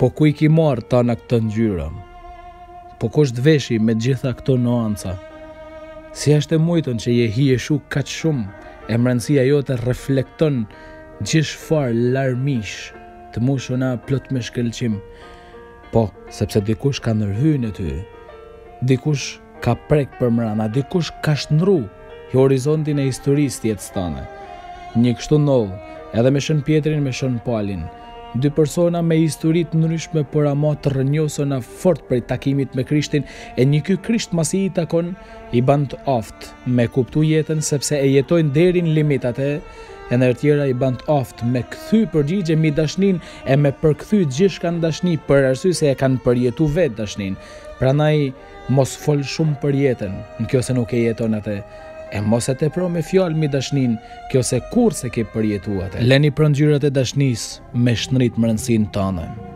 Po ku i ke marrë tana këto ngjyra? Po kush të veshi me gjitha këto nuanca? Si është e mujtën që je hijeshu kaq shumë, e mrendësia jote reflekton gjithfarë larmish të mushuna plot me shkëlqim. Po, sepse dikush ka nërhy në ty. Dikush Ka prek për mrana, dikush ka shndrru horizontin e historisë të jetës tane. Një kështu ndodh edhe me Shën Pjetrin, me Shën Palin, dy persona me histori të ndryshme por ama të rrënjosuna fort prej takimit me Krishtin e një ky Krisht masi i takon i ban të aftë me kuptu jetën sepse e jetojnë deri në limitat e nër tjera i ban të aftë me kthy përgjigje mbi dashninë e me përkthy gjithçka në dashni për arsye se e kanë përjetu vetë dashninë. Prandaj Mos fol shumë për jetën në kjo se nuk e jeton ate e mos e tepro me fjalë mi dashninë kjo se kurrë s'e ke përjetu ate. Leni pra ngjyrat e dashnisë me shnrit mrendësinë tane.